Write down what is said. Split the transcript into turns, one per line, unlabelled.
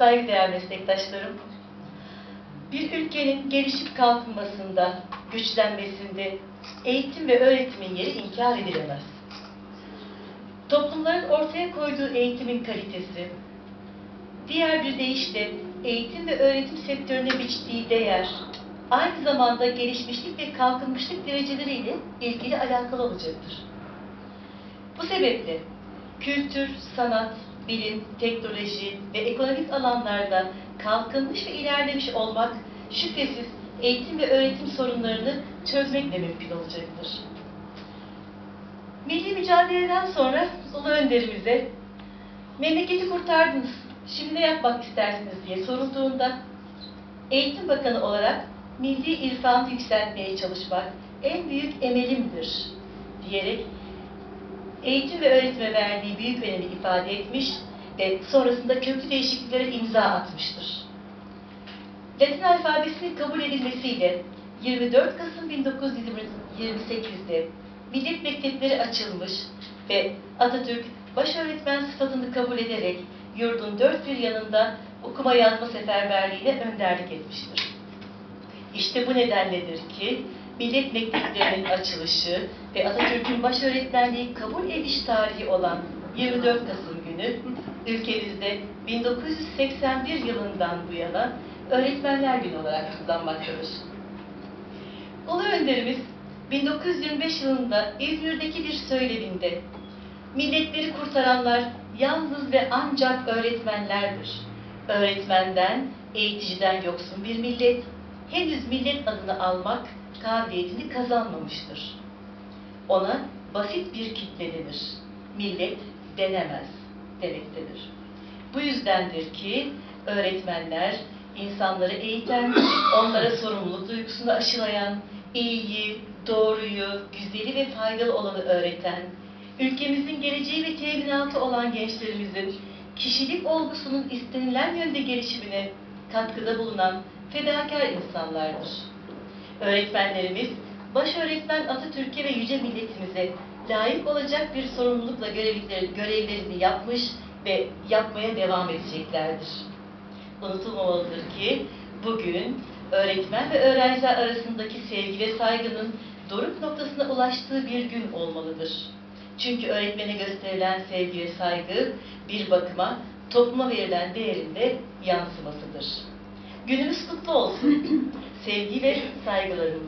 saygıdeğer meslektaşlarım, bir ülkenin gelişip kalkınmasında, güçlenmesinde eğitim ve öğretimin yeri inkar edilemez. Toplumların ortaya koyduğu eğitimin kalitesi, diğer bir deyişle eğitim ve öğretim sektörüne biçtiği değer, aynı zamanda gelişmişlik ve kalkınmışlık dereceleriyle ilgili alakalı olacaktır. Bu sebeple kültür, sanat, bilim, teknoloji ve ekonomik alanlarda kalkınmış ve ilerlemiş olmak şüphesiz eğitim ve öğretim sorunlarını çözmekle mümkün olacaktır. Milli mücadeleden sonra Ulu Önderimize memleketi kurtardınız, şimdi ne yapmak istersiniz diye sorulduğunda Eğitim Bakanı olarak milli irfanı yükseltmeye çalışmak en büyük emelimdir diyerek eğitim ve öğretime verdiği büyük önemi ifade etmiş ve sonrasında köklü değişikliklere imza atmıştır. Latin alfabesinin kabul edilmesiyle 24 Kasım 1928'de millet mektepleri açılmış ve Atatürk baş öğretmen sıfatını kabul ederek yurdun dört bir yanında okuma yazma seferberliğine önderlik etmiştir. İşte bu nedenledir ki millet mekteplerinin açılışı ve Atatürk'ün baş öğretmenliği kabul ediş tarihi olan 24 Kasım günü ülkemizde 1981 yılından bu yana Öğretmenler Günü olarak kutlanmaktadır. Ulu Önderimiz 1925 yılında İzmir'deki bir söyleminde milletleri kurtaranlar yalnız ve ancak öğretmenlerdir. Öğretmenden, eğiticiden yoksun bir millet henüz millet adını almak kabiliyetini kazanmamıştır. Ona basit bir kitle denir. Millet denemez demektedir. Bu yüzdendir ki öğretmenler insanları eğiten, onlara sorumluluk duygusunu aşılayan, iyiyi, doğruyu, güzeli ve faydalı olanı öğreten, ülkemizin geleceği ve teminatı olan gençlerimizin kişilik olgusunun istenilen yönde gelişimine katkıda bulunan fedakar insanlardır. Öğretmenlerimiz, baş öğretmen Atatürk'e ve yüce milletimize layık olacak bir sorumlulukla görevleri, görevlerini yapmış ve yapmaya devam edeceklerdir. Unutulmamalıdır ki bugün öğretmen ve öğrenciler arasındaki sevgi ve saygının doruk noktasına ulaştığı bir gün olmalıdır. Çünkü öğretmene gösterilen sevgi ve saygı bir bakıma topluma verilen değerin de yansımasıdır. Günümüz kutlu olsun. Sevgi ve saygılarımla.